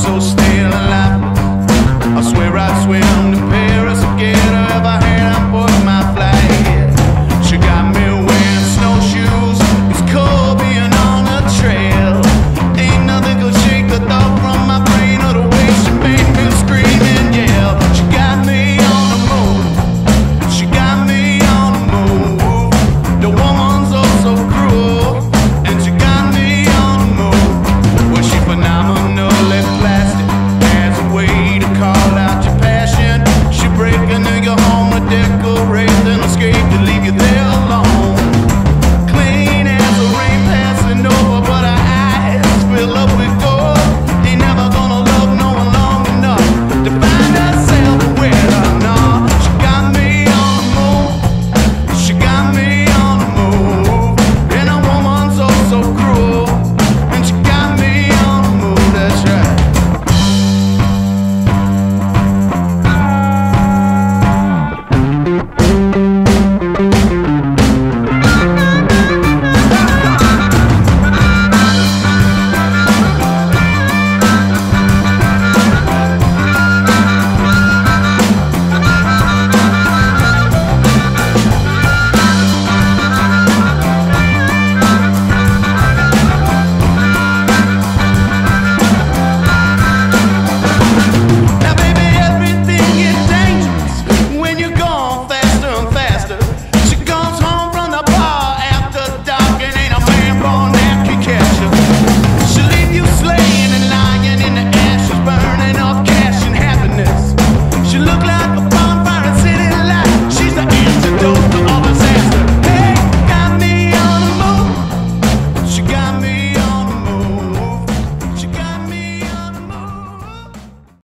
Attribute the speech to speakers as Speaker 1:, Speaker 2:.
Speaker 1: seus